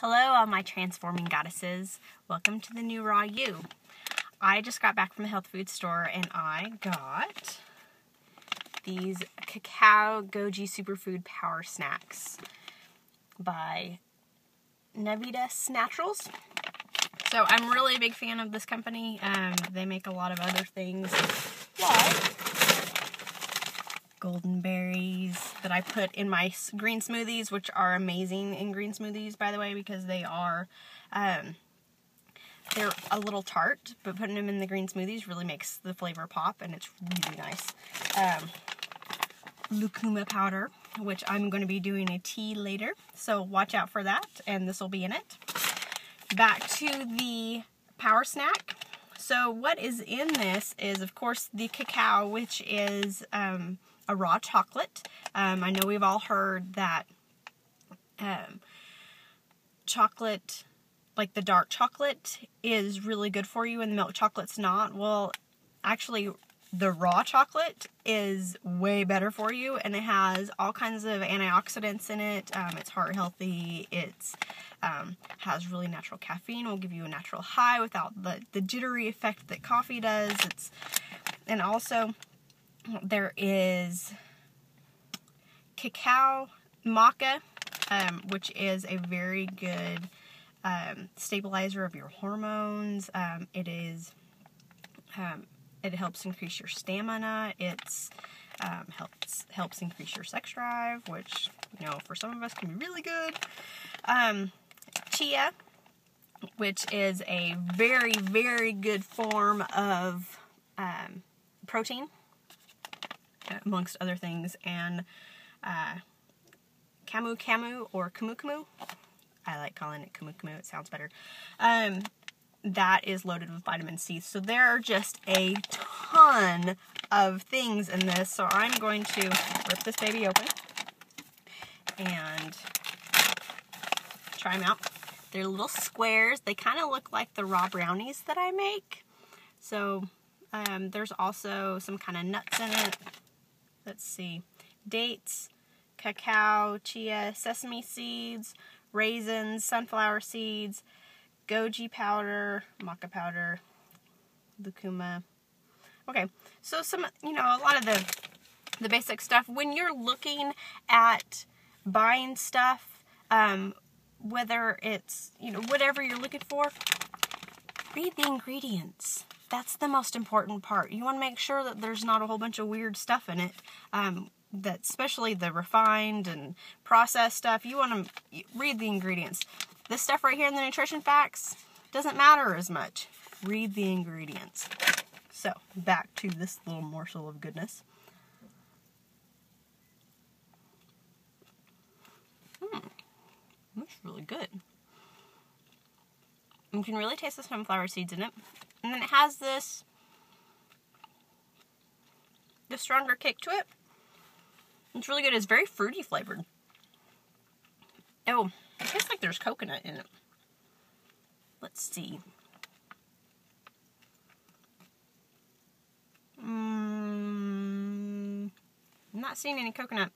Hello, all my transforming goddesses. Welcome to the new Raw You. I just got back from the health food store and I got these cacao goji superfood power snacks by Navitas Naturals. So I'm really a big fan of this company. Um, they make a lot of other things like golden berries that I put in my green smoothies, which are amazing in green smoothies, by the way, because they are, um, they're a little tart, but putting them in the green smoothies really makes the flavor pop, and it's really nice. Um, lucuma powder, which I'm going to be doing a tea later, so watch out for that, and this will be in it. Back to the power snack. So what is in this is, of course, the cacao, which is um, a raw chocolate. Um, I know we've all heard that um, chocolate, like the dark chocolate, is really good for you and the milk chocolate's not. Well, actually, the raw chocolate is way better for you and it has all kinds of antioxidants in it. Um, it's heart healthy. It's um, has really natural caffeine. Will give you a natural high without the, the jittery effect that coffee does. It's and also there is cacao maca, um, which is a very good um, stabilizer of your hormones. Um, it is um, it helps increase your stamina. It's um, helps helps increase your sex drive, which you know for some of us can be really good. Um, chia, which is a very very good form of protein amongst other things, and uh, Camu Camu or Camu Camu. I like calling it Camu Camu, it sounds better. Um, that is loaded with vitamin C. So there are just a ton of things in this. So I'm going to rip this baby open and try them out. They're little squares. They kind of look like the raw brownies that I make. So um, there's also some kind of nuts in it let's see, dates, cacao, chia, sesame seeds, raisins, sunflower seeds, goji powder, maca powder, lucuma. Okay, so some, you know, a lot of the the basic stuff. When you're looking at buying stuff, um, whether it's, you know, whatever you're looking for, read the ingredients that's the most important part. You want to make sure that there's not a whole bunch of weird stuff in it. Um, that especially the refined and processed stuff. You want to read the ingredients. This stuff right here in the nutrition facts doesn't matter as much. Read the ingredients. So back to this little morsel of goodness. Hmm, that's really good. You can really taste the sunflower seeds in it. And then it has this the stronger kick to it. It's really good. It's very fruity flavored. Oh, it tastes like there's coconut in it. Let's see. Mm, I'm not seeing any coconut.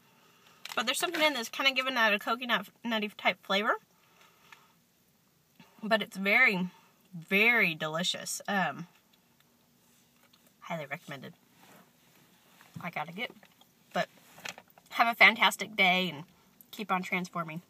But there's something in that's kind of giving that a coconut nutty type flavor. But it's very very delicious. Um, highly recommended. I gotta get. But have a fantastic day and keep on transforming.